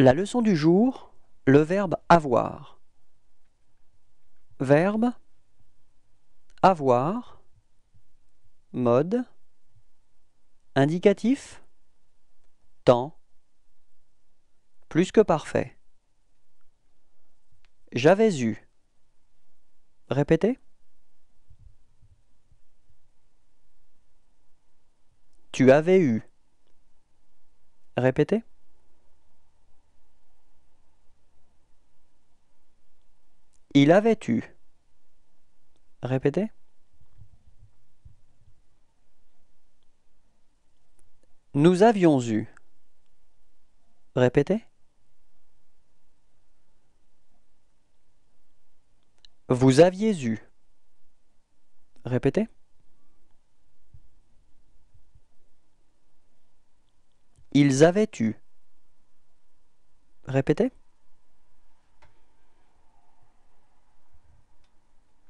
La leçon du jour, le verbe avoir. Verbe avoir mode indicatif temps plus que parfait. J'avais eu. Répétez. Tu avais eu. Répétez. Il avait eu. Répétez. Nous avions eu. Répétez. Vous aviez eu. Répétez. Ils avaient eu. Répétez.